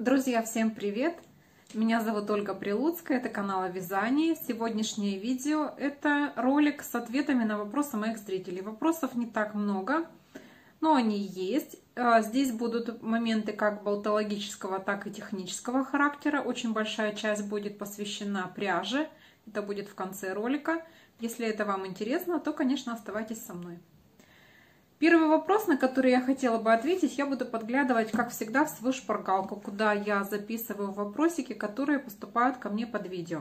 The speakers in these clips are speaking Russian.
Друзья, всем привет! Меня зовут Ольга Прилуцкая, это канал о вязании. Сегодняшнее видео – это ролик с ответами на вопросы моих зрителей. Вопросов не так много, но они есть. А, здесь будут моменты как болтологического, так и технического характера. Очень большая часть будет посвящена пряже. Это будет в конце ролика. Если это вам интересно, то, конечно, оставайтесь со мной. Первый вопрос, на который я хотела бы ответить, я буду подглядывать, как всегда, в свою шпаргалку, куда я записываю вопросики, которые поступают ко мне под видео.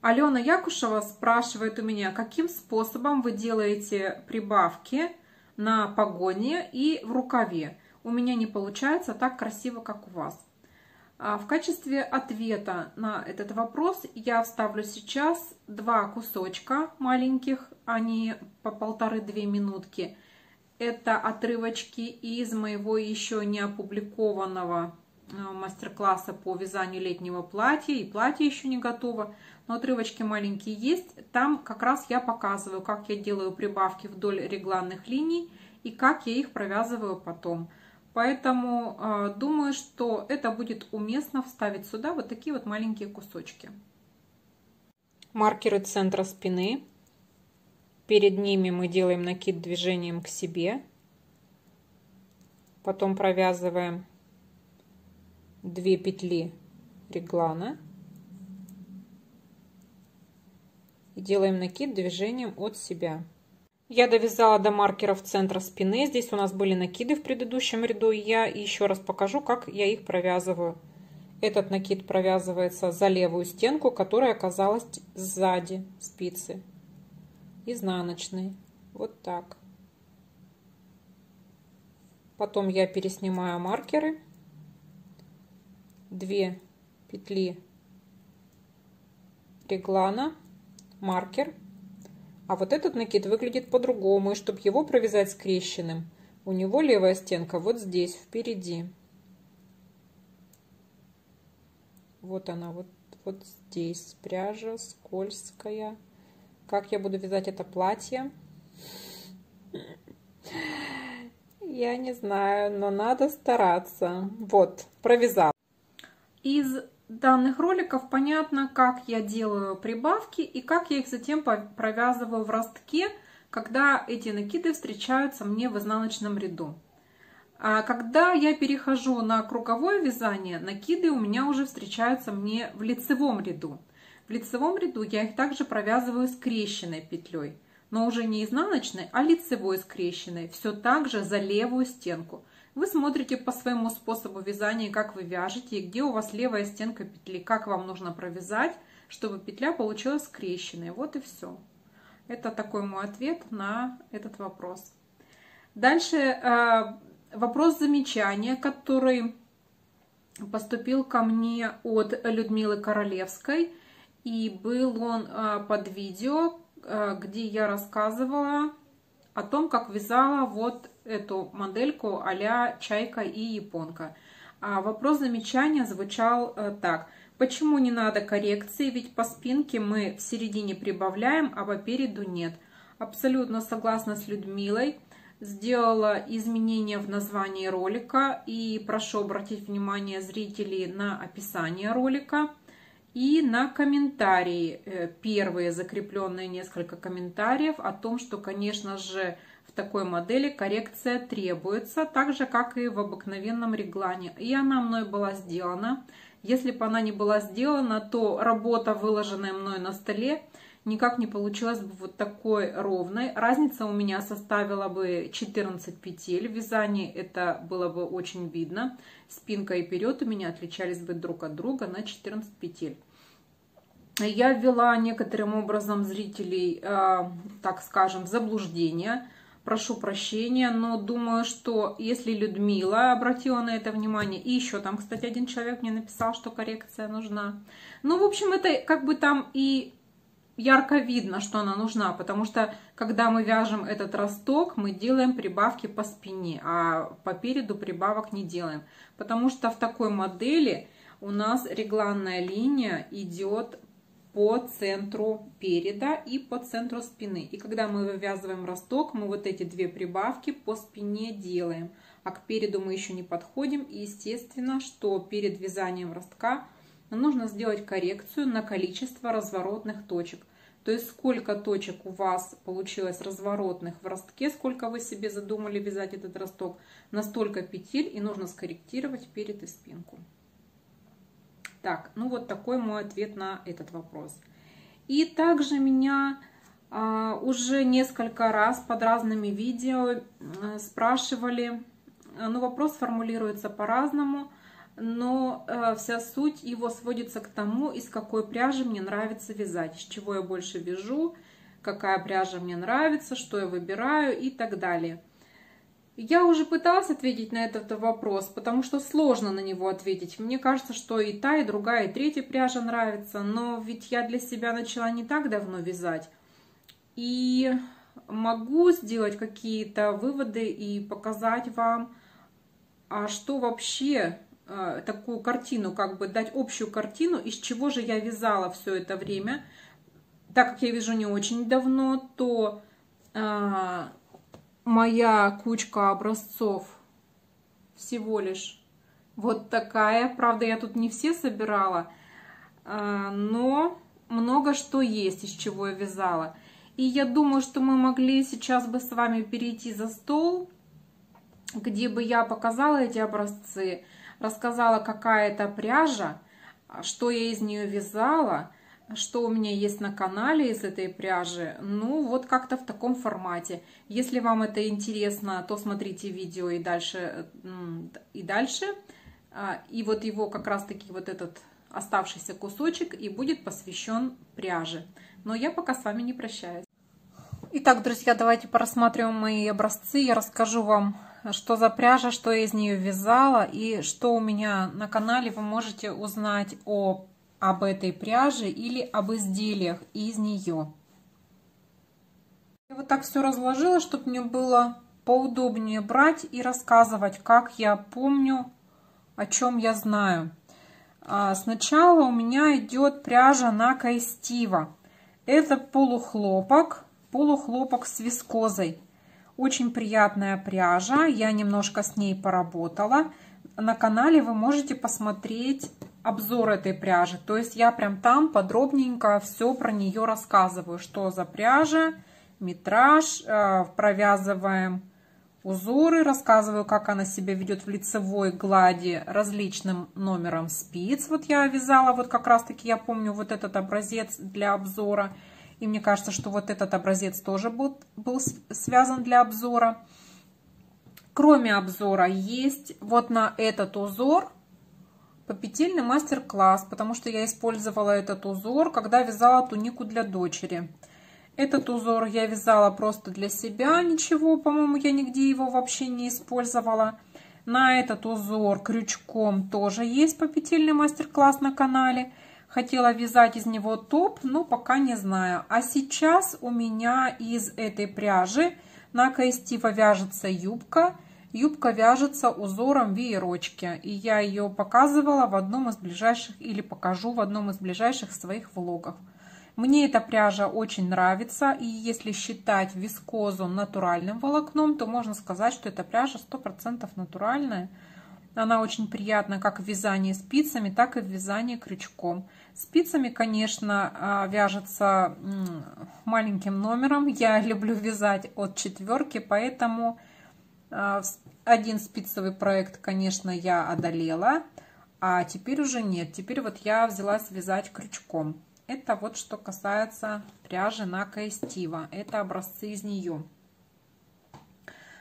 Алена Якушева спрашивает у меня, каким способом вы делаете прибавки на погоне и в рукаве. У меня не получается так красиво, как у вас. А в качестве ответа на этот вопрос я вставлю сейчас два кусочка маленьких, они по полторы-две минутки. Это отрывочки из моего еще не опубликованного а, мастер-класса по вязанию летнего платья, и платье еще не готово, но отрывочки маленькие есть. Там как раз я показываю, как я делаю прибавки вдоль регланных линий и как я их провязываю потом. Поэтому э, думаю, что это будет уместно вставить сюда вот такие вот маленькие кусочки. Маркеры центра спины. Перед ними мы делаем накид движением к себе. Потом провязываем 2 петли реглана. И делаем накид движением от себя. Я довязала до маркеров центра спины. Здесь у нас были накиды в предыдущем ряду. Я еще раз покажу, как я их провязываю. Этот накид провязывается за левую стенку, которая оказалась сзади спицы. Изнаночный. Вот так. Потом я переснимаю маркеры. Две петли реглана, маркер а вот этот накид выглядит по-другому, и чтобы его провязать скрещенным, у него левая стенка вот здесь, впереди. Вот она, вот, вот здесь пряжа скользкая. Как я буду вязать это платье? Я не знаю, но надо стараться. Вот, провязала. Из данных роликов понятно, как я делаю прибавки и как я их затем провязываю в ростке, когда эти накиды встречаются мне в изнаночном ряду. А когда я перехожу на круговое вязание, накиды у меня уже встречаются мне в лицевом ряду. Лицевом ряду я их также провязываю скрещенной петлей, но уже не изнаночной, а лицевой скрещенной, все так же за левую стенку. Вы смотрите по своему способу вязания, как вы вяжете, где у вас левая стенка петли, как вам нужно провязать, чтобы петля получилась скрещенной. Вот и все. Это такой мой ответ на этот вопрос. Дальше э, вопрос замечания, который поступил ко мне от Людмилы Королевской. И был он э, под видео, э, где я рассказывала о том, как вязала вот эту модельку а чайка и японка. А вопрос замечания звучал э, так. Почему не надо коррекции, ведь по спинке мы в середине прибавляем, а по переду нет. Абсолютно согласна с Людмилой. Сделала изменения в названии ролика и прошу обратить внимание зрителей на описание ролика и на комментарии. Э, первые закрепленные несколько комментариев о том, что, конечно же, в такой модели коррекция требуется, так же, как и в обыкновенном реглане. И она мной была сделана. Если бы она не была сделана, то работа, выложенная мной на столе, никак не получилась бы вот такой ровной. Разница у меня составила бы 14 петель. В вязании это было бы очень видно. Спинка и вперед у меня отличались бы друг от друга на 14 петель. Я ввела некоторым образом зрителей, э, так скажем, в заблуждение прошу прощения, но думаю, что если Людмила обратила на это внимание, и еще там, кстати, один человек мне написал, что коррекция нужна. Ну, в общем, это как бы там и ярко видно, что она нужна, потому что когда мы вяжем этот росток, мы делаем прибавки по спине, а по переду прибавок не делаем, потому что в такой модели у нас регланная линия идет по центру переда и по центру спины. И когда мы вывязываем росток, мы вот эти две прибавки по спине делаем. а к переду мы еще не подходим. И естественно, что перед вязанием ростка нужно сделать коррекцию на количество разворотных точек. То есть сколько точек у вас получилось разворотных в ростке, сколько вы себе задумали вязать этот росток, настолько петель и нужно скорректировать перед и спинку. Так, ну вот такой мой ответ на этот вопрос. И также меня а, уже несколько раз под разными видео а, спрашивали, ну вопрос формулируется по-разному, но э, вся суть его сводится к тому, из какой пряжи мне нравится вязать, с чего я больше вяжу, какая пряжа мне нравится, что я выбираю и так далее. Я уже пыталась ответить на этот вопрос, потому что сложно на него ответить. Мне кажется, что и та, и другая, и третья пряжа нравится, но ведь я для себя начала не так давно вязать. И могу сделать какие-то выводы и показать вам, а что вообще такую картину, как бы дать общую картину, из чего же я вязала все это время. Так как я вяжу не очень давно, то э, моя кучка образцов всего лишь вот такая. Правда, я тут не все собирала, э, но много что есть, из чего я вязала. И я думаю, что мы могли сейчас бы с вами перейти за стол, где бы я показала эти образцы, рассказала, какая это пряжа, что я из нее вязала, что у меня есть на канале из этой пряжи. Ну, вот как-то в таком формате. Если вам это интересно, то смотрите видео и дальше. И дальше. А, и вот его как раз-таки вот этот оставшийся кусочек и будет посвящен пряже. Но я пока с вами не прощаюсь. Итак, друзья, давайте просмотрим мои образцы. Я расскажу вам что за пряжа, что я из нее вязала и что у меня на канале вы можете узнать о, об этой пряже или об изделиях из нее. Я вот так все разложила, чтобы мне было поудобнее брать и рассказывать, как я помню, о чем я знаю. А сначала у меня идет пряжа на Кайстива. Это полухлопок, полухлопок с вискозой. Очень приятная пряжа, я немножко с ней поработала. На канале вы можете посмотреть обзор этой пряжи. То есть я прям там подробненько все про нее рассказываю, что за пряжа, метраж, э, провязываем узоры, рассказываю, как она себя ведет в лицевой глади различным номером спиц. Вот я вязала, вот как раз таки я помню вот этот образец для обзора. И мне кажется, что вот этот образец тоже был, был связан для обзора. Кроме обзора есть вот на этот узор попетельный мастер-класс, потому что я использовала этот узор, когда вязала тунику для дочери. Этот узор я вязала просто для себя, ничего, по-моему, я нигде его вообще не использовала. На этот узор крючком тоже есть попетельный мастер-класс на канале. Хотела вязать из него топ, но пока не знаю. А сейчас у меня из этой пряжи на Каэстива вяжется юбка. Юбка вяжется узором веерочки. И я ее показывала в одном из ближайших, или покажу в одном из ближайших своих влогов. Мне эта пряжа очень нравится. И если считать вискозу натуральным волокном, то можно сказать, что эта пряжа 100% натуральная. Она очень приятна как в вязании спицами, так и в вязании крючком. Спицами, конечно, а, вяжется маленьким номером. Я люблю вязать от четверки, поэтому а, один спицевый проект, конечно, я одолела, а теперь уже нет. Теперь вот я взялась вязать крючком. Это вот что касается пряжи на Каэстива. Это образцы из нее.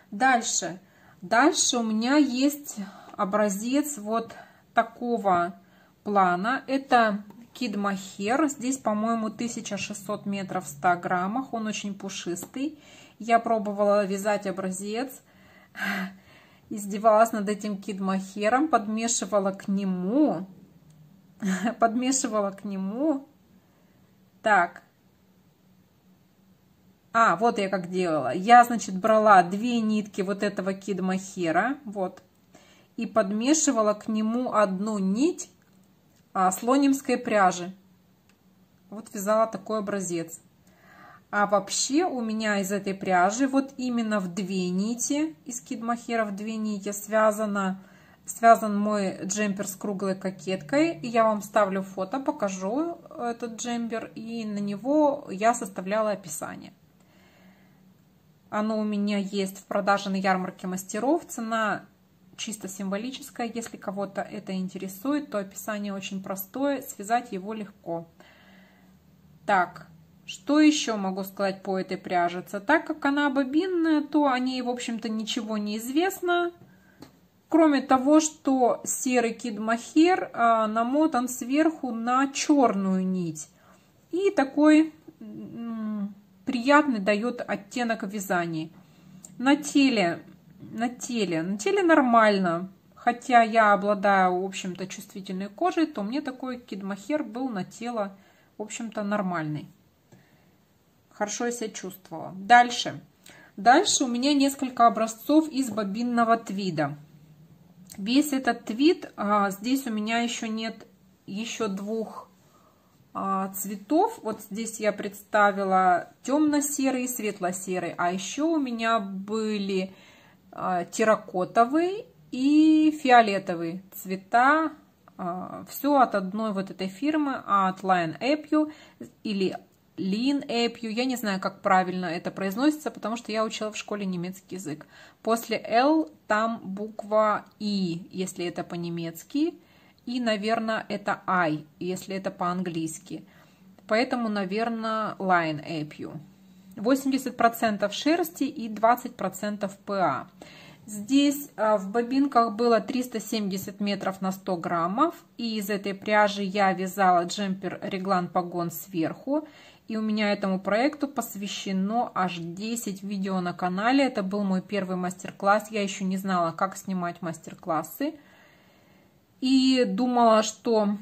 Дальше. Дальше у меня есть образец вот такого плана. Это Кидмахер. Здесь, по-моему, 1600 метров в 100 граммах. Он очень пушистый. Я пробовала вязать образец. Издевалась над этим кидмахером. Подмешивала к нему. Подмешивала к нему. Так. А, вот я как делала. Я, значит, брала две нитки вот этого кидмахера. Вот и подмешивала к нему одну нить а, слонимской пряжи. Вот вязала такой образец. А вообще у меня из этой пряжи вот именно в две нити, из кидмахера в две нити связано, связан мой джемпер с круглой кокеткой. И я вам ставлю фото, покажу этот джемпер. И на него я составляла описание. Оно у меня есть в продаже на ярмарке мастеров. Цена чисто символическая. Если кого-то это интересует, то описание очень простое. Связать его легко. Так, что еще могу сказать по этой пряжице? Так как она бобинная, то о ней, в общем-то, ничего не известно. Кроме того, что серый кидмахер а, намотан сверху на черную нить. И такой приятный дает оттенок вязания. На теле, на теле, на теле нормально. Хотя я обладаю, в общем-то, чувствительной кожей, то мне такой кидмахер был на тело, в общем-то, нормальный хорошо я себя чувствовала. Дальше. Дальше у меня несколько образцов из бобинного твида. Весь этот твид, а, здесь у меня еще нет еще двух а, цветов. Вот здесь я представила темно-серый и светло-серый. А еще у меня были терракотовый и фиолетовый цвета. А, все от одной вот этой фирмы, от Lion Apple или Лин Эпью, я не знаю, как правильно это произносится, потому что я учила в школе немецкий язык. После L там буква И, если это по-немецки, и, наверное, это I, если это по-английски. Поэтому, наверное, Line Эпью. 80% шерсти и 20% ПА. Здесь а, в бобинках было 370 метров на 100 граммов. И из этой пряжи я вязала джемпер реглан погон сверху. И у меня этому проекту посвящено аж 10 видео на канале. Это был мой первый мастер-класс. Я еще не знала, как снимать мастер-классы. И думала, что...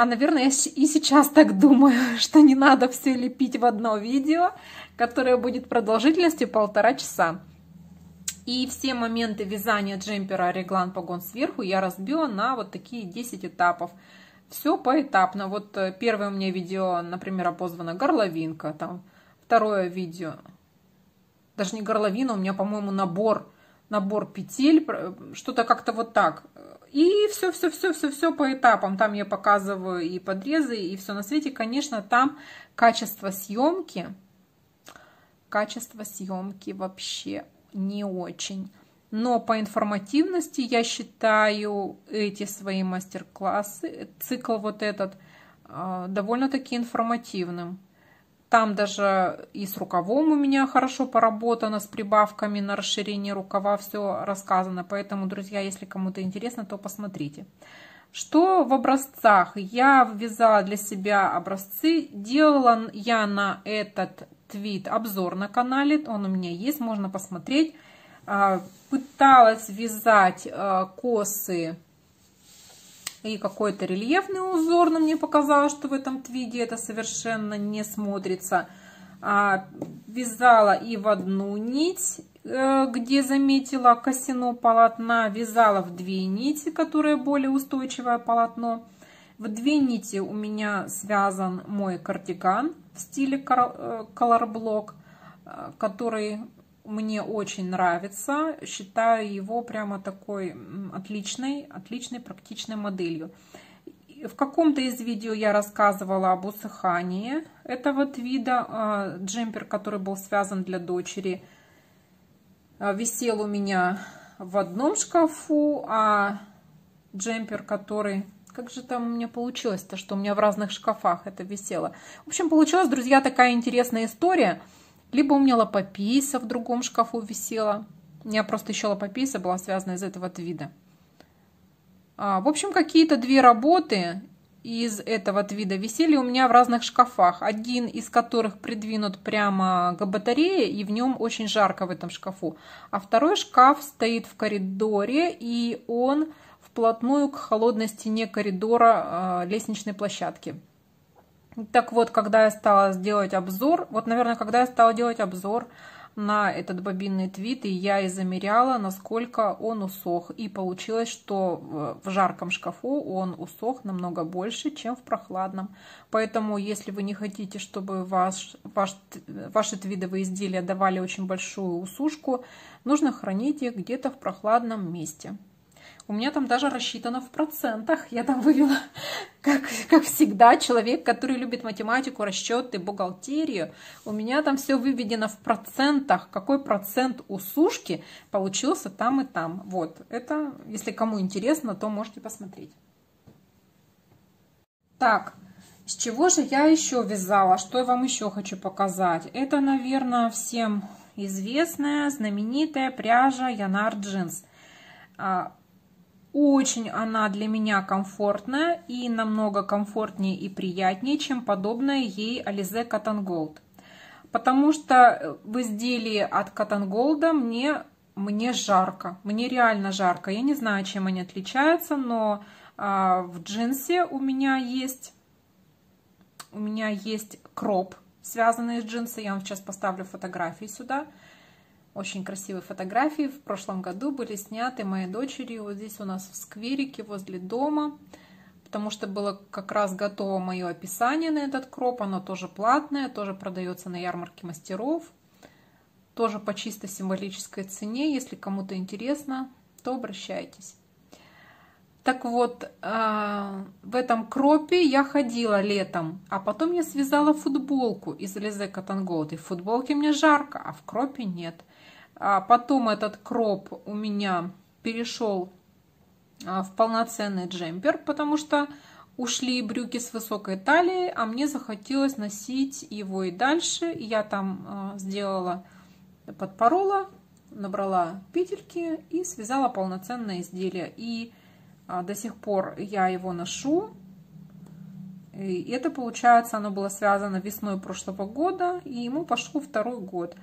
А, наверное, я и сейчас так думаю, что не надо все лепить в одно видео, которое будет продолжительностью полтора часа. И все моменты вязания джемпера реглан погон сверху я разбила на вот такие 10 этапов. Все поэтапно. Вот э, первое у меня видео, например, опозвано горловинка. Там второе видео, даже не горловина, у меня, по-моему, набор, набор петель, что-то как-то вот так. И все, все, все, все, все по этапам. Там я показываю и подрезы, и все на свете. Конечно, там качество съемки, качество съемки вообще не очень. Но по информативности я считаю эти свои мастер-классы, цикл вот этот, а, довольно-таки информативным. Там даже и с рукавом у меня хорошо поработано, с прибавками на расширение рукава, все рассказано. Поэтому, друзья, если кому-то интересно, то посмотрите. Что в образцах? Я ввязала для себя образцы. Делала я на этот твит обзор на канале. Он у меня есть, можно посмотреть. А, пыталась вязать а, косы и какой-то рельефный узор, но мне показалось, что в этом твиде это совершенно не смотрится. А, вязала и в одну нить, э, где заметила косину полотна, вязала в две нити, которое более устойчивое полотно. В две нити у меня связан мой кардиган в стиле колорблок, э, который мне очень нравится. Считаю его прямо такой отличной, отличной практичной моделью. В каком-то из видео я рассказывала об усыхании этого вида. А, джемпер, который был связан для дочери, а, висел у меня в одном шкафу, а джемпер, который... Как же там у меня получилось-то, что у меня в разных шкафах это висело? В общем, получилась, друзья, такая интересная история – либо у меня лапописа в другом шкафу висела. У меня просто еще лапописа была связана из этого вида. А, в общем, какие-то две работы из этого вида висели у меня в разных шкафах. Один из которых придвинут прямо к батарее, и в нем очень жарко в этом шкафу. А второй шкаф стоит в коридоре, и он вплотную к холодной стене коридора э, лестничной площадки. Так вот, когда я стала делать обзор, вот, наверное, когда я стала делать обзор на этот бобинный твит, и я и замеряла, насколько он усох. И получилось, что в жарком шкафу он усох намного больше, чем в прохладном. Поэтому, если вы не хотите, чтобы ваш, ваш, ваши твидовые изделия давали очень большую усушку, нужно хранить их где-то в прохладном месте. У меня там даже рассчитано в процентах. Я там вывела, как, как всегда, человек, который любит математику, расчеты, бухгалтерию. У меня там все выведено в процентах. Какой процент у сушки получился там и там. Вот, это, если кому интересно, то можете посмотреть. Так, с чего же я еще вязала? Что я вам еще хочу показать? Это, наверное, всем известная, знаменитая пряжа Янар Джинс. Очень она для меня комфортная и намного комфортнее и приятнее, чем подобная ей Alize Cotton Gold. Потому что в изделии от Cotton Gold мне, мне жарко, мне реально жарко. Я не знаю, чем они отличаются, но а, в джинсе у меня есть, у меня есть кроп, связанный с джинсом. Я вам сейчас поставлю фотографии сюда. Очень красивые фотографии в прошлом году были сняты моей дочерью вот здесь у нас в скверике возле дома, потому что было как раз готово мое описание на этот кроп. Оно тоже платное, тоже продается на ярмарке мастеров, тоже по чисто символической цене. Если кому-то интересно, то обращайтесь. Так вот, а, в этом кропе я ходила летом, а потом я связала футболку из Лизе Gold. И в футболке мне жарко, а в кропе нет. А потом этот кроп у меня перешел а, в полноценный джемпер, потому что ушли брюки с высокой талией, а мне захотелось носить его и дальше. Я там а, сделала, подпорола, набрала петельки и связала полноценное изделие. И до сих пор я его ношу. И это, получается, оно было связано весной прошлого года, и ему пошел второй год.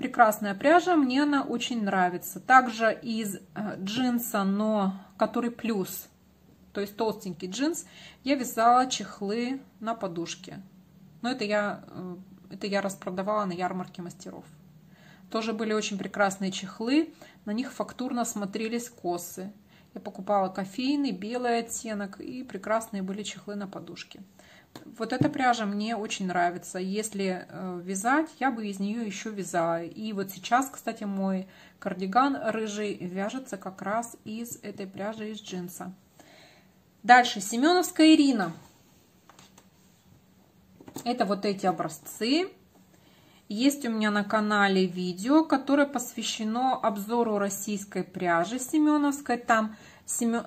Прекрасная пряжа, мне она очень нравится. Также из э, джинса, но который плюс, то есть толстенький джинс, я вязала чехлы на подушке. Но это я, э, это я распродавала на ярмарке мастеров. Тоже были очень прекрасные чехлы, на них фактурно смотрелись косы. Я покупала кофейный, белый оттенок и прекрасные были чехлы на подушке. Вот эта пряжа мне очень нравится. Если э, вязать, я бы из нее еще вязала. И вот сейчас, кстати, мой кардиган рыжий вяжется как раз из этой пряжи из джинса. Дальше, Семеновская Ирина. Это вот эти образцы. Есть у меня на канале видео, которое посвящено обзору российской пряжи Семеновской. Там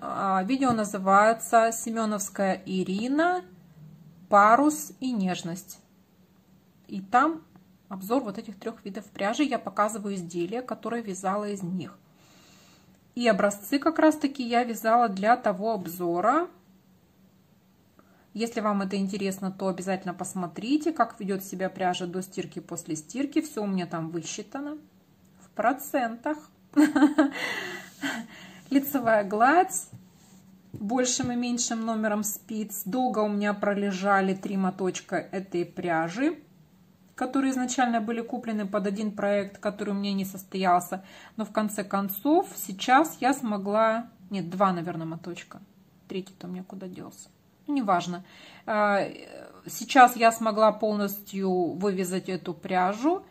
а, видео называется «Семеновская Ирина парус и нежность. И там обзор вот этих трех видов пряжи. Я показываю изделия, которые вязала из них. И образцы как раз таки я вязала для того обзора. Если вам это интересно, то обязательно посмотрите, как ведет себя пряжа до стирки, после стирки. Все у меня там высчитано в процентах. Лицевая гладь, большим и меньшим номером спиц. Долго у меня пролежали три моточка этой пряжи, которые изначально были куплены под один проект, который у меня не состоялся. Но в конце концов сейчас я смогла... Нет, два, наверное, моточка. Третий-то у меня куда делся. Ну, неважно. А, сейчас я смогла полностью вывязать эту пряжу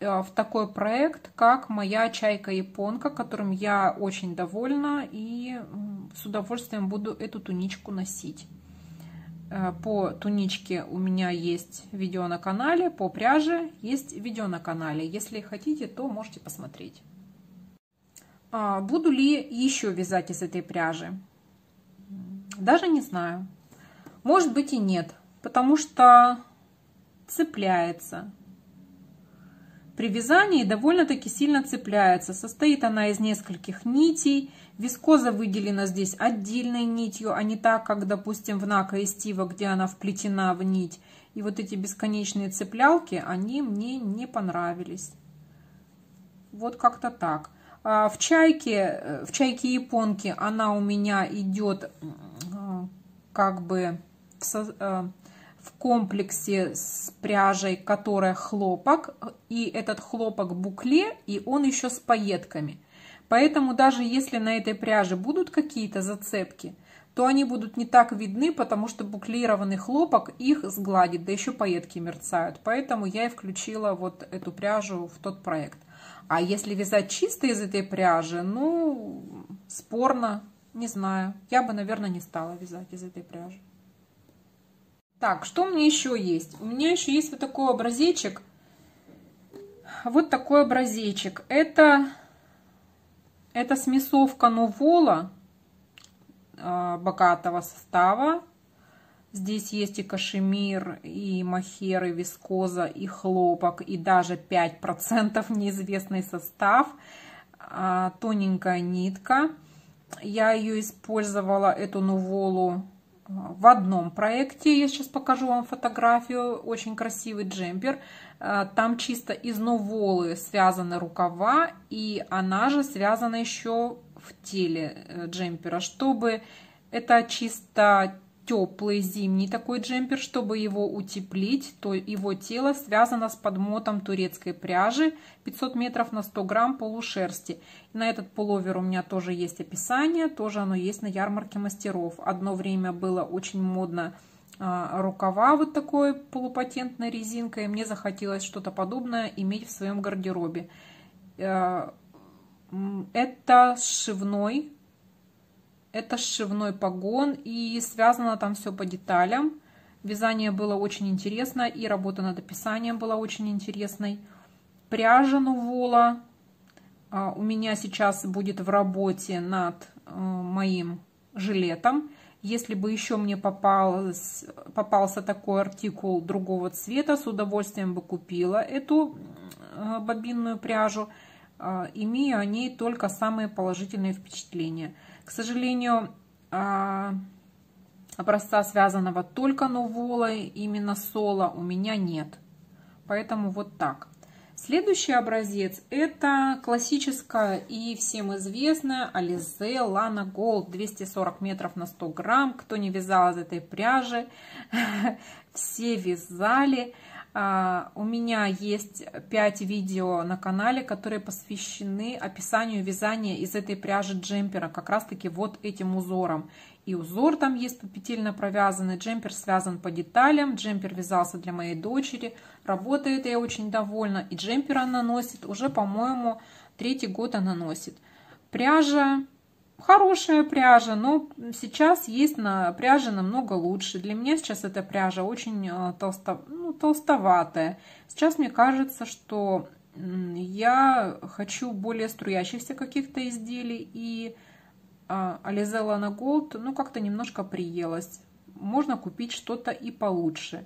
в такой проект, как моя чайка-японка, которым я очень довольна и с удовольствием буду эту туничку носить. Э, по туничке у меня есть видео на канале, по пряже есть видео на канале. Если хотите, то можете посмотреть. А, буду ли еще вязать из этой пряжи? Даже не знаю. Может быть и нет, потому что цепляется. При вязании довольно-таки сильно цепляется. Состоит она из нескольких нитей. Вискоза выделена здесь отдельной нитью, а не так, как, допустим, в Нака и Стива, где она вплетена в нить. И вот эти бесконечные цеплялки, они мне не понравились. Вот как-то так. А в чайке, в чайке японки она у меня идет как бы в, в комплексе с пряжей, которая хлопок, и этот хлопок букле, и он еще с пайетками. Поэтому даже если на этой пряже будут какие-то зацепки, то они будут не так видны, потому что буклированный хлопок их сгладит, да еще пайетки мерцают. Поэтому я и включила вот эту пряжу в тот проект. А если вязать чисто из этой пряжи, ну, спорно, не знаю. Я бы, наверное, не стала вязать из этой пряжи. Так, что у меня еще есть? У меня еще есть вот такой образечек. Вот такой образечек. Это, это смесовка Новола э, богатого состава. Здесь есть и кашемир, и махер, и вискоза, и хлопок, и даже 5% неизвестный состав. Э, тоненькая нитка. Я ее использовала, эту Новолу, в одном проекте. Я сейчас покажу вам фотографию. Очень красивый джемпер. Э, там чисто из новолы связаны рукава. И она же связана еще в теле э, джемпера. Чтобы это чисто теплый зимний такой джемпер, чтобы его утеплить, то его тело связано с подмотом турецкой пряжи 500 метров на 100 грамм полушерсти. На этот пуловер у меня тоже есть описание, тоже оно есть на ярмарке мастеров. Одно время было очень модно а, рукава вот такой полупатентной резинкой. Мне захотелось что-то подобное иметь в своем гардеробе. Э, это сшивной это сшивной погон и связано там все по деталям. Вязание было очень интересно и работа над описанием была очень интересной. Пряжа Нувола а, у меня сейчас будет в работе над э, моим жилетом. Если бы еще мне попалось, попался такой артикул другого цвета, с удовольствием бы купила эту э, бобинную пряжу. А, имею о ней только самые положительные впечатления. К сожалению, а, образца, связанного только новолой, именно соло, у меня нет. Поэтому вот так. Следующий образец это классическая и всем известная Alize Lana Gold 240 метров на 100 грамм. Кто не вязал из этой пряжи, все вязали. Uh, у меня есть 5 видео на канале, которые посвящены описанию вязания из этой пряжи джемпера, как раз таки вот этим узором. И узор там есть попетельно провязанный, джемпер связан по деталям, джемпер вязался для моей дочери, работает я очень довольна, и джемпер она носит, уже, по-моему, третий год она носит. Пряжа Хорошая пряжа, но сейчас есть на пряже намного лучше. Для меня сейчас эта пряжа очень э, толсто, ну, толстоватая. Сейчас мне кажется, что я хочу более струящихся каких-то изделий. И Ализела на Gold, ну, как-то немножко приелась. Можно купить что-то и получше.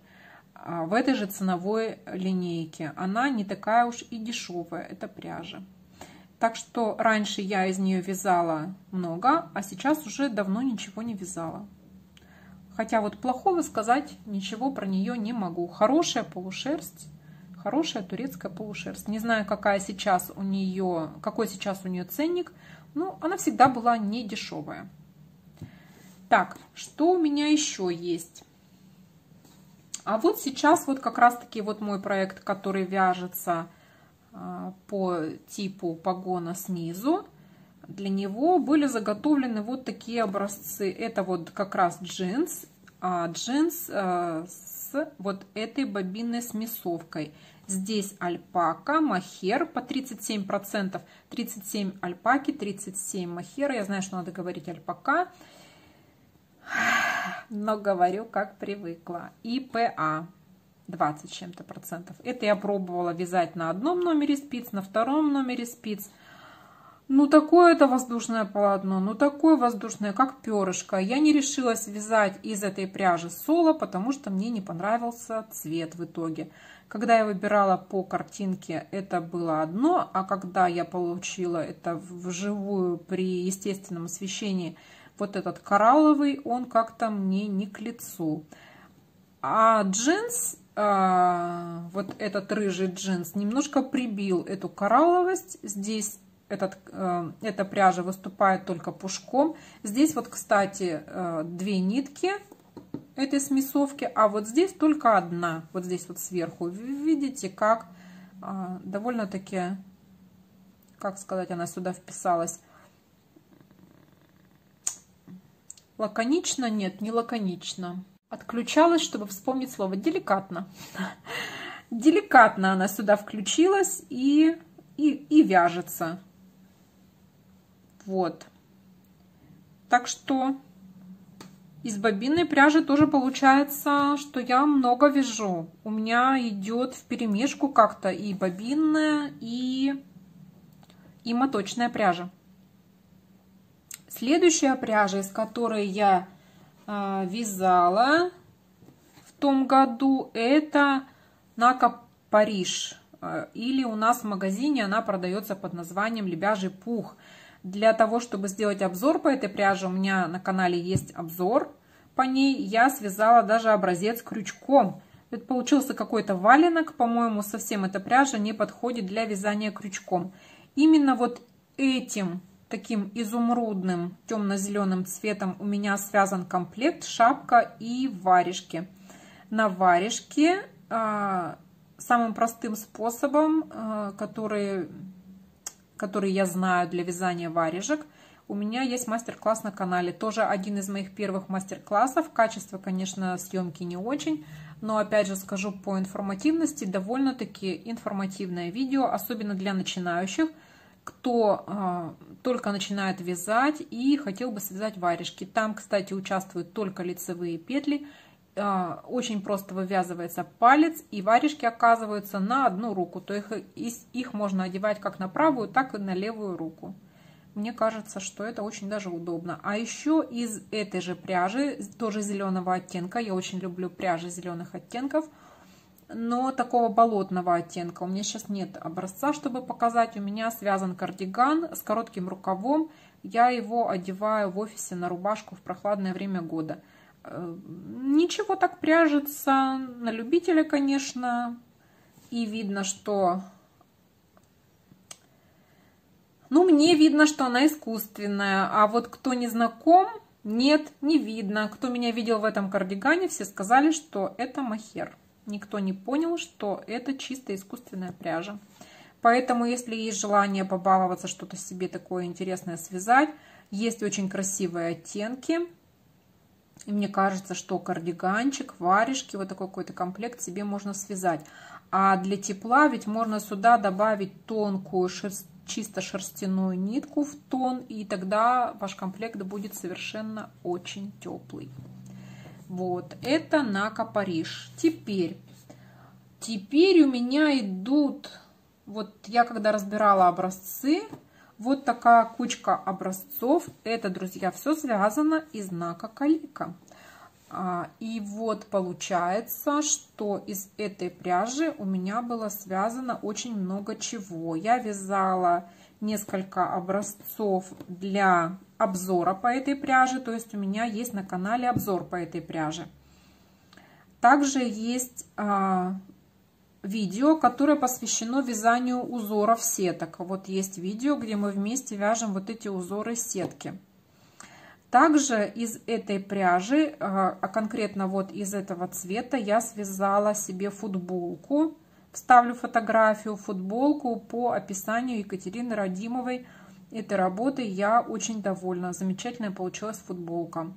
А в этой же ценовой линейке. Она не такая уж и дешевая, эта пряжа. Так что раньше я из нее вязала много, а сейчас уже давно ничего не вязала. Хотя вот плохого сказать ничего про нее не могу. Хорошая полушерсть, хорошая турецкая полушерсть. Не знаю, какая сейчас у нее, какой сейчас у нее ценник, но она всегда была не дешевая. Так, что у меня еще есть? А вот сейчас вот как раз таки вот мой проект, который вяжется по типу погона снизу. Для него были заготовлены вот такие образцы. Это вот как раз джинс, а джинс а, с вот этой бобинной смесовкой. Здесь альпака, махер по 37%, 37 альпаки, 37 махера. Я знаю, что надо говорить альпака, но говорю, как привыкла. И ПА. 20 чем-то процентов. Это я пробовала вязать на одном номере спиц, на втором номере спиц. Ну, такое это воздушное полотно, ну, такое воздушное, как перышко. Я не решилась вязать из этой пряжи соло, потому что мне не понравился цвет в итоге. Когда я выбирала по картинке, это было одно, а когда я получила это вживую при естественном освещении, вот этот коралловый, он как-то мне не к лицу. А джинс а, вот этот рыжий джинс немножко прибил эту коралловость. Здесь этот, э, эта пряжа выступает только пушком. Здесь вот, кстати, э, две нитки. этой смесовки, а вот здесь только одна, вот здесь вот сверху. Видите, как а, довольно-таки, как сказать, она сюда вписалась. Лаконично? Нет, не лаконично. Отключалась, чтобы вспомнить слово деликатно. Деликатно она сюда включилась и, и, и вяжется. Вот. Так что из бобинной пряжи тоже получается, что я много вяжу. У меня идет в перемешку как-то и бобинная, и, и моточная пряжа. Следующая пряжа, из которой я вязала в том году, это Нака Париж. А, или у нас в магазине она продается под названием Лебяжий пух. Для того, чтобы сделать обзор по этой пряже, у меня на канале есть обзор по ней. Я связала даже образец крючком. Это получился какой-то валенок, по-моему, совсем эта пряжа не подходит для вязания крючком. Именно вот этим таким изумрудным темно-зеленым цветом у меня связан комплект шапка и варежки. На варежке а, самым простым способом, а, который который я знаю для вязания варежек. У меня есть мастер-класс на канале, тоже один из моих первых мастер-классов. Качество, конечно, съемки не очень, но опять же скажу по информативности, довольно-таки информативное видео, особенно для начинающих, кто э, только начинает вязать и хотел бы связать варежки. Там, кстати, участвуют только лицевые петли, а, очень просто вывязывается палец, и варежки оказываются на одну руку. То их, их можно одевать как на правую, так и на левую руку. Мне кажется, что это очень даже удобно. А еще из этой же пряжи, тоже зеленого оттенка, я очень люблю пряжи зеленых оттенков, но такого болотного оттенка. У меня сейчас нет образца, чтобы показать. У меня связан кардиган с коротким рукавом. Я его одеваю в офисе на рубашку в прохладное время года. Ничего так пряжется, на любителя, конечно. И видно, что... Ну, мне видно, что она искусственная. А вот кто не знаком, нет, не видно. Кто меня видел в этом кардигане, все сказали, что это махер. Никто не понял, что это чисто искусственная пряжа. Поэтому, если есть желание побаловаться, что-то себе такое интересное связать, есть очень красивые оттенки. И мне кажется, что кардиганчик, варежки, вот такой какой-то комплект себе можно связать. А для тепла ведь можно сюда добавить тонкую шерсть, чисто шерстяную нитку в тон, и тогда ваш комплект будет совершенно очень теплый. Вот, это Нака Париж. Теперь, теперь у меня идут, вот я когда разбирала образцы, вот такая кучка образцов. Это, друзья, все связано из знака калика. А, и вот получается, что из этой пряжи у меня было связано очень много чего. Я вязала несколько образцов для обзора по этой пряже. То есть у меня есть на канале обзор по этой пряже. Также есть а, видео, которое посвящено вязанию узоров сеток. Вот есть видео, где мы вместе вяжем вот эти узоры сетки. Также из этой пряжи, а, а конкретно вот из этого цвета, я связала себе футболку. Вставлю фотографию, футболку по описанию Екатерины Радимовой. Этой работы я очень довольна. Замечательная получилась футболка.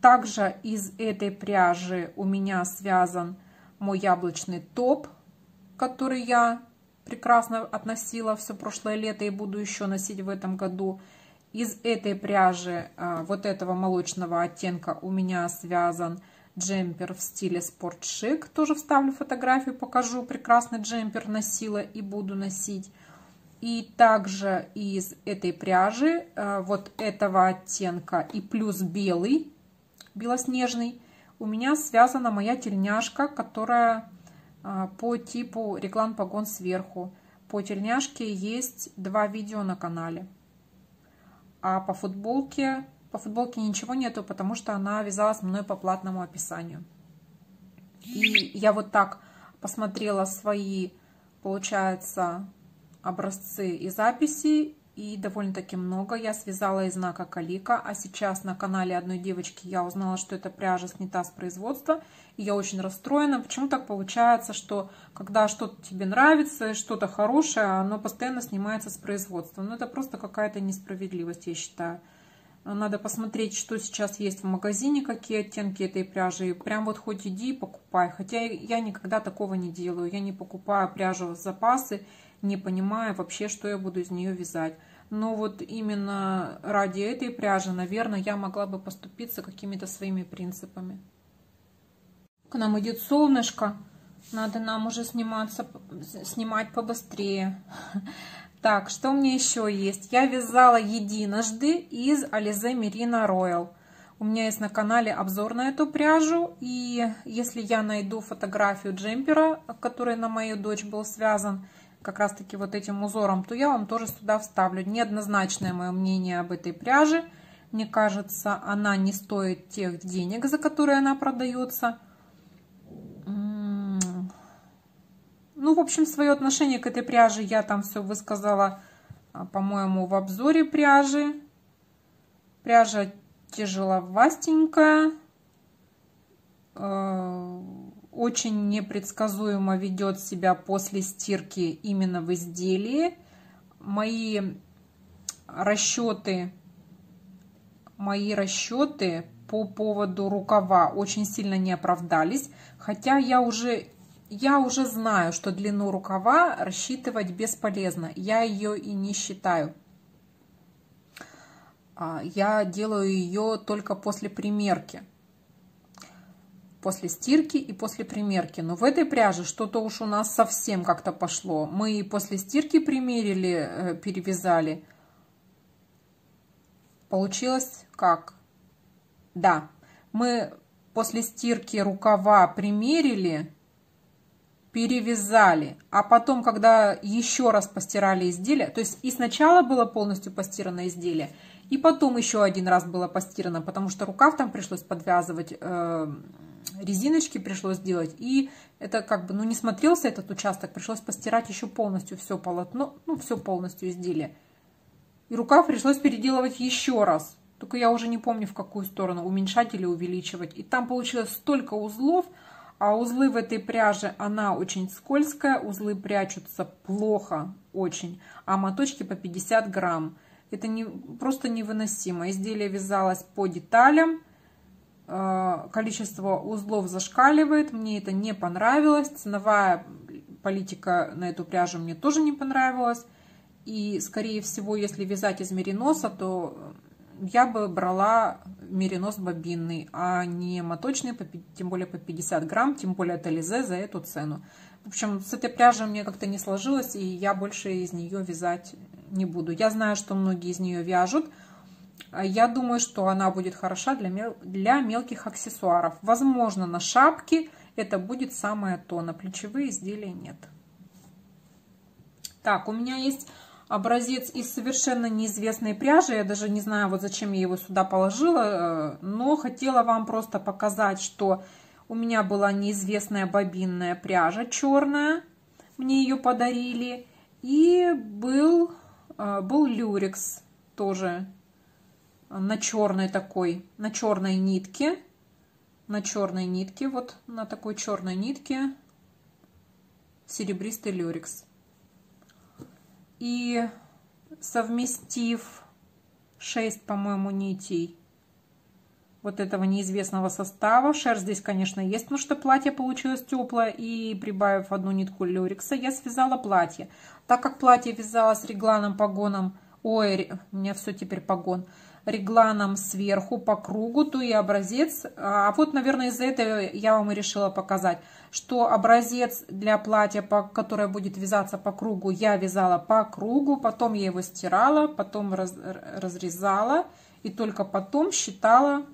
Также из этой пряжи у меня связан мой яблочный топ который я прекрасно относила все прошлое лето и буду еще носить в этом году. Из этой пряжи, а, вот этого молочного оттенка, у меня связан джемпер в стиле спортшик. Тоже вставлю фотографию, покажу. Прекрасный джемпер носила и буду носить. И также из этой пряжи, а, вот этого оттенка и плюс белый, белоснежный, у меня связана моя тельняшка, которая а, по типу реклам погон сверху. По тельняшке есть два видео на канале. А по футболке, по футболке ничего нету, потому что она вязалась мной по платному описанию. И я вот так посмотрела свои, получается, образцы и записи. и довольно-таки много. Я связала из знака Калика, а сейчас на канале одной девочки я узнала, что эта пряжа снята с производства. И я очень расстроена. Почему так получается, что когда что-то тебе нравится, что-то хорошее, оно постоянно снимается с производства. Ну, это просто какая-то несправедливость, я считаю. Надо посмотреть, что сейчас есть в магазине, какие оттенки этой пряжи. Прям вот хоть иди и покупай. Хотя я никогда такого не делаю. Я не покупаю пряжу в запасы не понимая вообще, что я буду из нее вязать. Но вот именно ради этой пряжи, наверное, я могла бы поступиться какими-то своими принципами. К нам идет солнышко. Надо нам уже сниматься, снимать побыстрее. Так, что мне еще есть? Я вязала единожды из Alize Merino Royal. У меня есть на канале обзор на эту пряжу. И если я найду фотографию джемпера, который на мою дочь был связан, как раз таки вот этим узором, то я вам тоже сюда вставлю. Неоднозначное мое мнение об этой пряже. Мне кажется, она не стоит тех денег, за которые она продается. В общем, свое отношение к этой пряже я там все высказала, а, по-моему, в обзоре пряжи. Пряжа тяжеловастенькая. Э, очень непредсказуемо ведет себя после стирки именно в изделии. Мои расчеты, мои расчеты по поводу рукава очень сильно не оправдались, хотя я уже я уже знаю, что длину рукава рассчитывать бесполезно. Я ее и не считаю. А, я делаю ее только после примерки после стирки и после примерки. Но в этой пряже что-то уж у нас совсем как-то пошло. Мы и после стирки примерили, э, перевязали. Получилось как? Да, мы после стирки рукава примерили, перевязали, а потом, когда еще раз постирали изделие, то есть и сначала было полностью постирано изделие, и потом еще один раз было постирано, потому что рукав там пришлось подвязывать, э, резиночки пришлось делать. И это как бы, ну, не смотрелся этот участок, пришлось постирать еще полностью все полотно, ну, все полностью изделие. И рукав пришлось переделывать еще раз. Только я уже не помню, в какую сторону, уменьшать или увеличивать. И там получилось столько узлов, а узлы в этой пряже, она очень скользкая, узлы прячутся плохо очень, а моточки по 50 грамм. Это не, просто невыносимо. Изделие вязалось по деталям, Э, количество узлов зашкаливает, мне это не понравилось, ценовая политика на эту пряжу мне тоже не понравилась, и скорее всего, если вязать из мериноса, то я бы брала меринос бобинный, а не моточный, тем более по 50 грамм, тем более тализе за эту цену. В общем, с этой пряжей мне как-то не сложилось, и я больше из нее вязать не буду. Я знаю, что многие из нее вяжут, а я думаю, что она будет хороша для, мел для мелких аксессуаров. Возможно, на шапке это будет самое то, на плечевые изделия нет. Так, у меня есть образец из совершенно неизвестной пряжи. Я даже не знаю, вот зачем я его сюда положила, э, но хотела вам просто показать, что у меня была неизвестная бобинная пряжа черная. Мне ее подарили. И был, э, был люрекс тоже на черной такой, на черной нитке, на черной нитке, вот на такой черной нитке серебристый люрикс. И совместив 6, по-моему, нитей вот этого неизвестного состава. Шерсть здесь, конечно, есть, потому что платье получилось теплое. И прибавив одну нитку люрикса, я связала платье. Так как платье вязалось регланом, погоном, ой, у меня все теперь погон, регланом сверху по кругу, то и образец. А вот, наверное, из-за этого я вам и решила показать, что образец для платья, которое будет вязаться по кругу, я вязала по кругу, потом я его стирала, потом раз, разрезала и только потом считала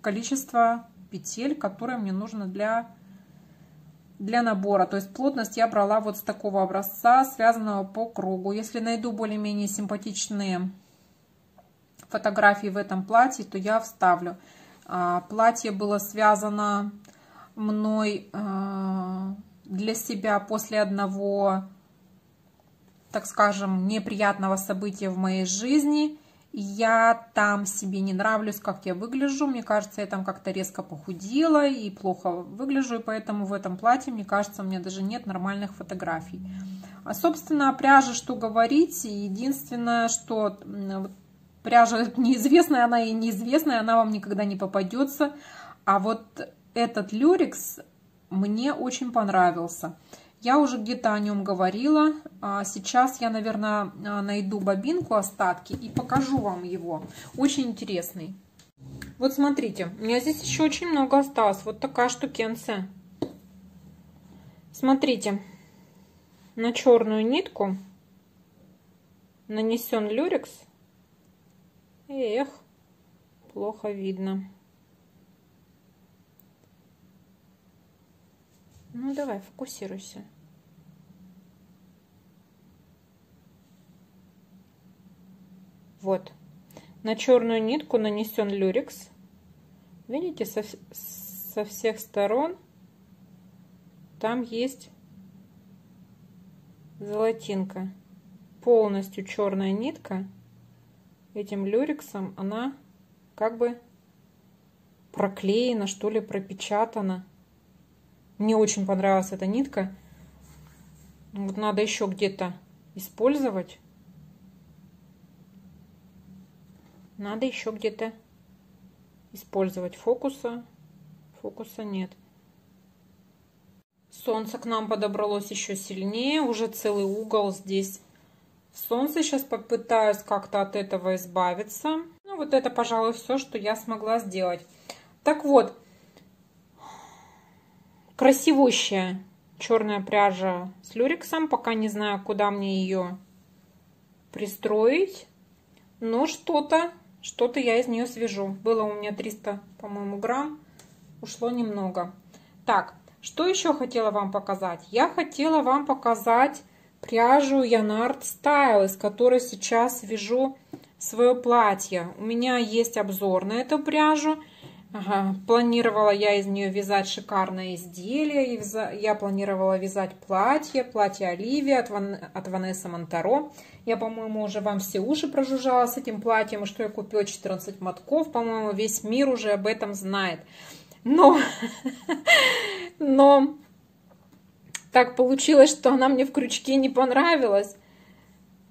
количество петель, которые мне нужно для для набора. То есть плотность я брала вот с такого образца, связанного по кругу. Если найду более-менее симпатичные фотографии в этом платье, то я вставлю. А, платье было связано мной а, для себя после одного так скажем, неприятного события в моей жизни. Я там себе не нравлюсь, как я выгляжу. Мне кажется, я там как-то резко похудела и плохо выгляжу. И поэтому в этом платье, мне кажется, у меня даже нет нормальных фотографий. А, собственно, о пряже что говорить. Единственное, что пряжа неизвестная, она и неизвестная, она вам никогда не попадется. А вот этот люрикс мне очень понравился. Я уже где-то о нем говорила. А сейчас я, наверное, а, найду бобинку, остатки и покажу вам его. Очень интересный. Вот смотрите, у меня здесь еще очень много осталось. Вот такая штукенция. Смотрите, на черную нитку нанесен люрекс. Эх, плохо видно. Ну давай, фокусируйся. Вот. На черную нитку нанесен люрекс. Видите, со, со всех сторон там есть золотинка. Полностью черная нитка. Этим люрексом она как бы проклеена, что ли, пропечатана. Мне очень понравилась эта нитка. Вот надо еще где-то использовать. Надо еще где-то использовать фокуса. Фокуса нет. Солнце к нам подобралось еще сильнее. Уже целый угол здесь солнце. Сейчас попытаюсь как-то от этого избавиться. Ну, вот это, пожалуй, все, что я смогла сделать. Так вот, красивущая черная пряжа с люрексом. Пока не знаю, куда мне ее пристроить. Но что-то, что-то я из нее свяжу. Было у меня 300, по-моему, грамм. Ушло немного. Так, что еще хотела вам показать? Я хотела вам показать пряжу Янард Style, из которой сейчас вяжу свое платье. У меня есть обзор на эту пряжу. Ага. Планировала я из нее вязать шикарное изделие. Я планировала вязать платье, платье Оливия от, Ван, от Ванессы Монтаро. Я, по-моему, уже вам все уши прожужжала с этим платьем, что я купила 14 мотков. По-моему, весь мир уже об этом знает. Но, но так получилось, что она мне в крючке не понравилась.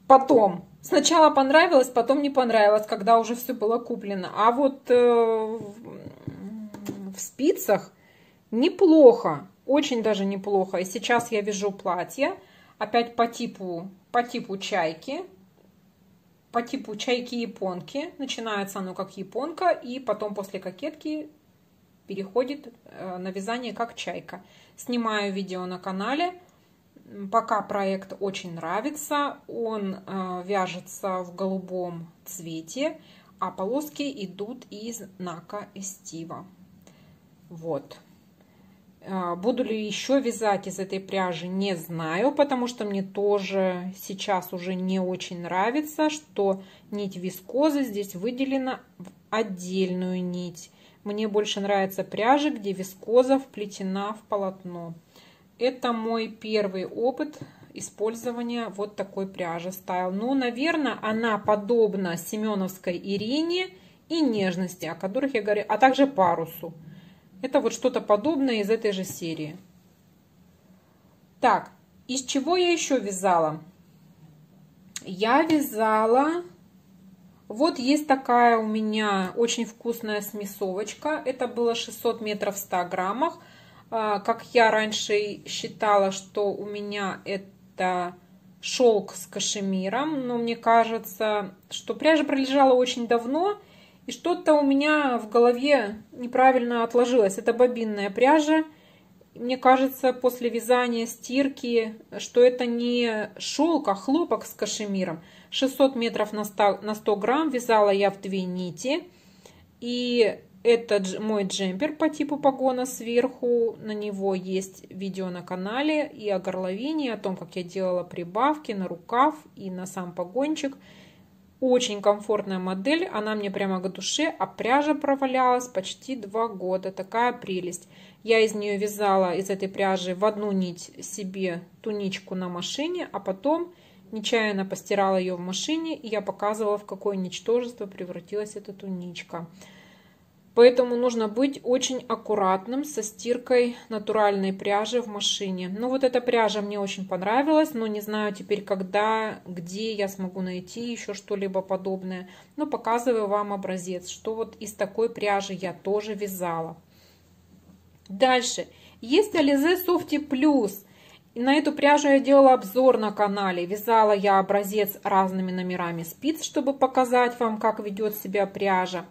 Потом, Сначала понравилось, потом не понравилось, когда уже все было куплено. А вот э, в спицах неплохо, очень даже неплохо. И сейчас я вяжу платье, опять по типу, по типу чайки, по типу чайки-японки. Начинается оно как японка, и потом после кокетки переходит э, на вязание как чайка. Снимаю видео на канале Пока проект очень нравится, он э, вяжется в голубом цвете, а полоски идут из Нака Эстива. Вот. Э, буду ли еще вязать из этой пряжи, не знаю, потому что мне тоже сейчас уже не очень нравится, что нить вискозы здесь выделена в отдельную нить. Мне больше нравится пряжа, где вискоза вплетена в полотно. Это мой первый опыт использования вот такой пряжи стайл. Ну, наверное, она подобна Семеновской Ирине и нежности, о которых я говорю, а также парусу. Это вот что-то подобное из этой же серии. Так, из чего я еще вязала? Я вязала... Вот есть такая у меня очень вкусная смесовочка. Это было 600 метров в 100 граммах. А, как я раньше считала, что у меня это шелк с кашемиром, но мне кажется, что пряжа пролежала очень давно, и что-то у меня в голове неправильно отложилось. Это бобинная пряжа. Мне кажется, после вязания стирки, что это не шелк, а хлопок с кашемиром. 600 метров на 100, на 100 грамм вязала я в две нити. И это мой джемпер по типу погона сверху. На него есть видео на канале и о горловине, о том, как я делала прибавки на рукав и на сам погончик. Очень комфортная модель, она мне прямо к душе, а пряжа провалялась почти два года. Такая прелесть. Я из нее вязала, из этой пряжи, в одну нить себе туничку на машине, а потом Нечаянно постирала ее в машине, и я показывала, в какое ничтожество превратилась эта туничка. Поэтому нужно быть очень аккуратным со стиркой натуральной пряжи в машине. Ну вот эта пряжа мне очень понравилась, но не знаю теперь когда, где я смогу найти еще что-либо подобное. Но показываю вам образец, что вот из такой пряжи я тоже вязала. Дальше. Есть Alize Softy Plus. На эту пряжу я делала обзор на канале. Вязала я образец разными номерами спиц, чтобы показать вам, как ведет себя пряжа.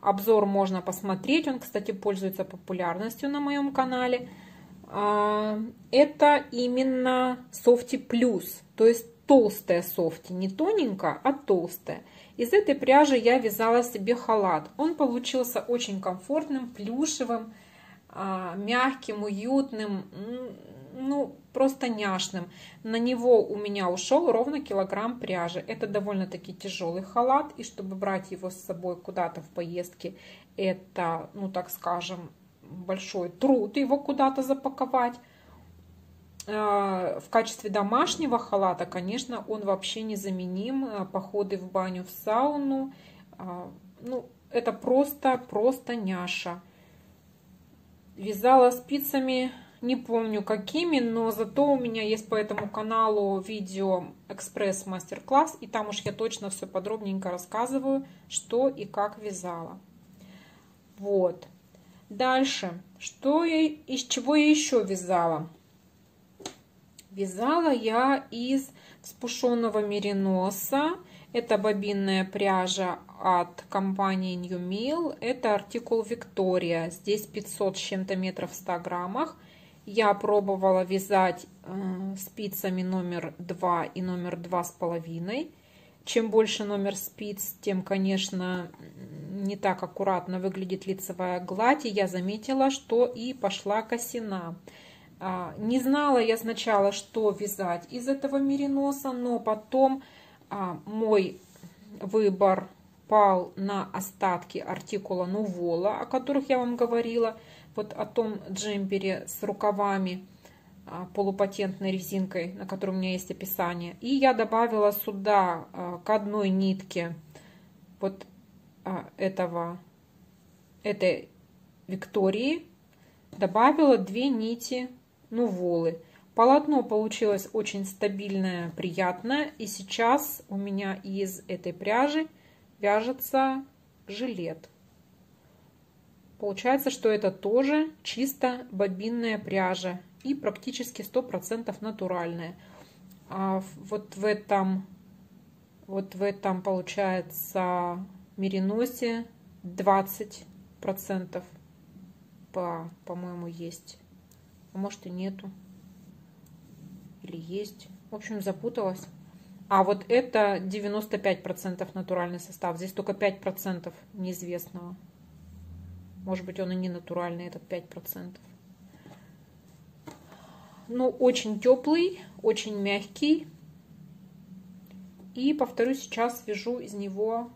Обзор можно посмотреть. Он, кстати, пользуется популярностью на моем канале. А, это именно софти плюс, то есть толстая софти, не тоненькая, а толстая. Из этой пряжи я вязала себе халат. Он получился очень комфортным, плюшевым, а, мягким, уютным, ну, просто няшным. На него у меня ушел ровно килограмм пряжи. Это довольно-таки тяжелый халат, и чтобы брать его с собой куда-то в поездке, это, ну, так скажем, большой труд его куда-то запаковать. А, в качестве домашнего халата, конечно, он вообще незаменим. А, походы в баню, в сауну, а, ну, это просто, просто няша. Вязала спицами не помню какими, но зато у меня есть по этому каналу видео экспресс мастер-класс, и там уж я точно все подробненько рассказываю, что и как вязала. Вот. Дальше, что я, из чего я еще вязала? Вязала я из спушенного мериноса. Это бобинная пряжа от компании New Mill. Это артикул Виктория. Здесь 500 с чем-то метров в 100 граммах. Я пробовала вязать э, спицами номер 2 и номер два с половиной. Чем больше номер спиц, тем, конечно, не так аккуратно выглядит лицевая гладь. И я заметила, что и пошла косина. А, не знала я сначала, что вязать из этого мериноса, но потом а, мой выбор пал на остатки артикула Нувола, о которых я вам говорила – вот о том джемпере с рукавами а, полупатентной резинкой, на которой у меня есть описание. И я добавила сюда а, к одной нитке вот а, этого, этой Виктории, добавила две нити нуволы. Полотно получилось очень стабильное, приятное. И сейчас у меня из этой пряжи вяжется жилет. Получается, что это тоже чисто бобинная пряжа и практически 100% натуральная. А вот в этом, вот в этом получается мериносе 20% по, по-моему, есть. А может и нету. Или есть. В общем, запуталась. А вот это 95% натуральный состав. Здесь только 5% неизвестного. Может быть, он и не натуральный, этот 5%. Ну, очень теплый, очень мягкий. И, повторюсь, сейчас вяжу из него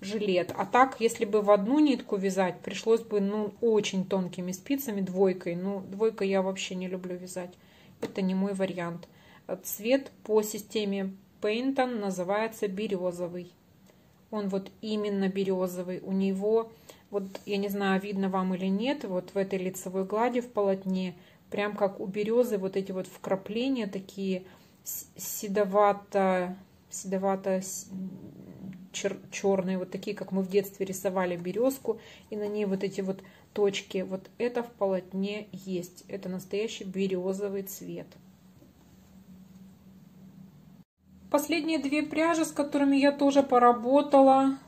жилет. А так, если бы в одну нитку вязать, пришлось бы, ну, очень тонкими спицами, двойкой. Ну, двойкой я вообще не люблю вязать. Это не мой вариант. Цвет по системе Пейнтон называется березовый. Он вот именно березовый. У него вот я не знаю, видно вам или нет, вот в этой лицевой глади в полотне, прям как у березы, вот эти вот вкрапления такие седовато, седовато чер черные, вот такие, как мы в детстве рисовали березку, и на ней вот эти вот точки, вот это в полотне есть. Это настоящий березовый цвет. Последние две пряжи, с которыми я тоже поработала,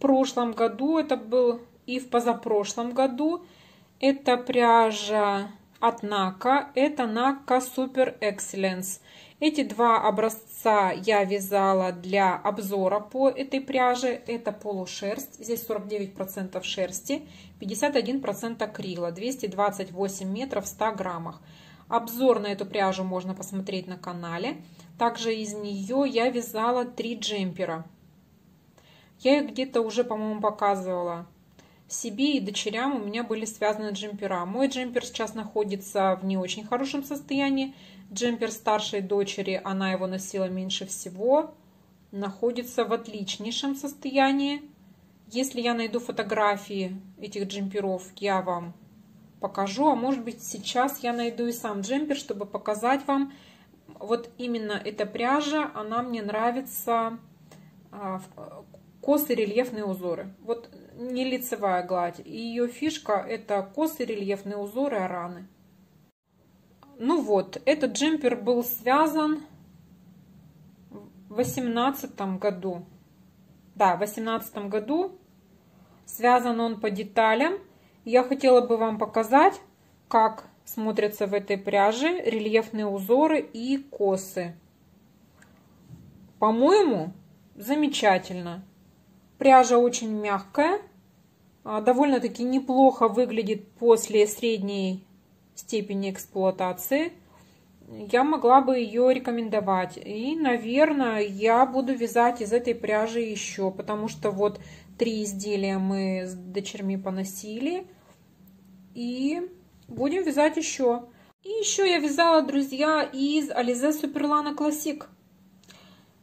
прошлом году, это был и в позапрошлом году. Это пряжа от Нака, это Нака Super Excellence. Эти два образца я вязала для обзора по этой пряже. Это полушерсть, здесь 49% шерсти, 51% акрила, 228 метров в 100 граммах. Обзор на эту пряжу можно посмотреть на канале. Также из нее я вязала три джемпера. Я их где-то уже, по-моему, показывала. себе и дочерям у меня были связаны джемпера. Мой джемпер сейчас находится в не очень хорошем состоянии. Джемпер старшей дочери, она его носила меньше всего, находится в отличнейшем состоянии. Если я найду фотографии этих джемперов, я вам покажу. А может быть сейчас я найду и сам джемпер, чтобы показать вам. Вот именно эта пряжа, она мне нравится. А, косые рельефные узоры. Вот не лицевая гладь. И ее фишка это косые рельефные узоры араны. Ну вот, этот джемпер был связан в восемнадцатом году. Да, в восемнадцатом году. Связан он по деталям. Я хотела бы вам показать, как смотрятся в этой пряже рельефные узоры и косы. По-моему, замечательно. Пряжа очень мягкая, а, довольно-таки неплохо выглядит после средней степени эксплуатации. Я могла бы ее рекомендовать. И, наверное, я буду вязать из этой пряжи еще, потому что вот три изделия мы с дочерьми поносили. И будем вязать еще. И еще я вязала, друзья, из Alize Superlana Classic.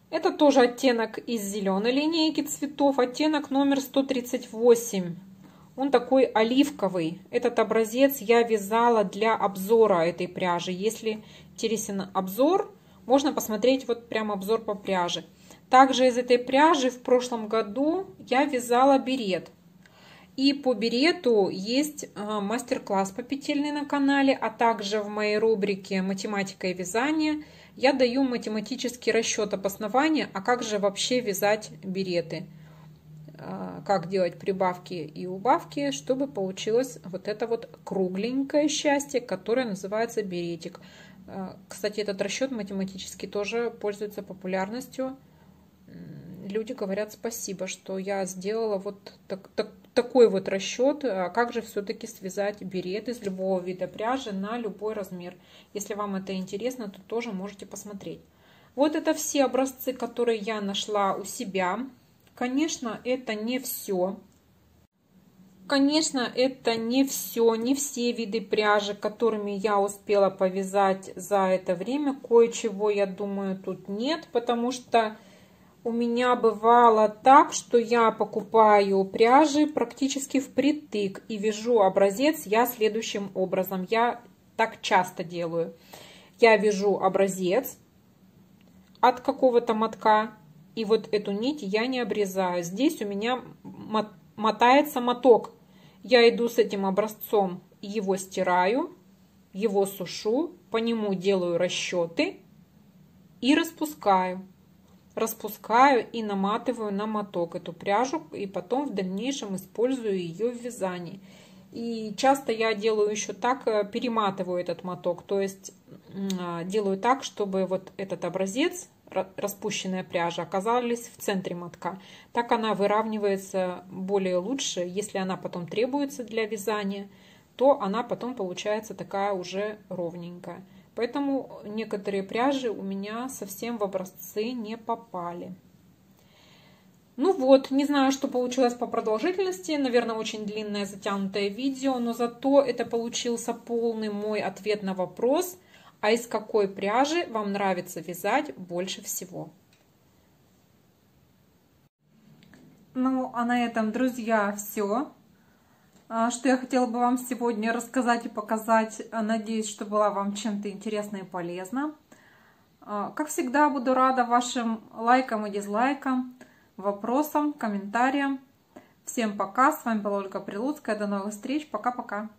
Это тоже оттенок из зеленой линейки цветов, оттенок номер 138. Он такой оливковый. Этот образец я вязала для обзора этой пряжи. Если интересен обзор, можно посмотреть вот прям обзор по пряже. Также из этой пряжи в прошлом году я вязала берет. И по берету есть а, мастер-класс по петельной на канале, а также в моей рубрике «Математика и вязание» я даю математический расчет обоснования, а как же вообще вязать береты. А, как делать прибавки и убавки, чтобы получилось вот это вот кругленькое счастье, которое называется беретик. А, кстати, этот расчет математический тоже пользуется популярностью. Люди говорят спасибо, что я сделала вот так, так, такой вот расчет, а как же все-таки связать берет из любого вида пряжи на любой размер. Если вам это интересно, то тоже можете посмотреть. Вот это все образцы, которые я нашла у себя. Конечно, это не все. Конечно, это не все, не все виды пряжи, которыми я успела повязать за это время. Кое-чего, я думаю, тут нет, потому что у меня бывало так, что я покупаю пряжи практически впритык и вяжу образец я следующим образом. Я так часто делаю. Я вяжу образец от какого-то мотка, и вот эту нить я не обрезаю. Здесь у меня мотается моток. Я иду с этим образцом, его стираю, его сушу, по нему делаю расчеты и распускаю распускаю и наматываю на моток эту пряжу и потом в дальнейшем использую ее в вязании. И часто я делаю еще так, э, перематываю этот моток, то есть а, делаю так, чтобы вот этот образец, распущенная пряжа, оказались в центре мотка. Так она выравнивается более лучше, если она потом требуется для вязания, то она потом получается такая уже ровненькая. Поэтому некоторые пряжи у меня совсем в образцы не попали. Ну вот, не знаю, что получилось по продолжительности. Наверное, очень длинное затянутое видео, но зато это получился полный мой ответ на вопрос, а из какой пряжи вам нравится вязать больше всего. Ну, а на этом, друзья, все. А, что я хотела бы вам сегодня рассказать и показать. Надеюсь, что была вам чем-то интересно и полезно. А, как всегда, буду рада вашим лайкам и дизлайкам, вопросам, комментариям. Всем пока. С вами была Ольга Прилуцкая. До новых встреч. Пока-пока.